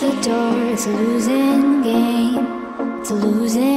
the door. It's a losing game. It's a losing.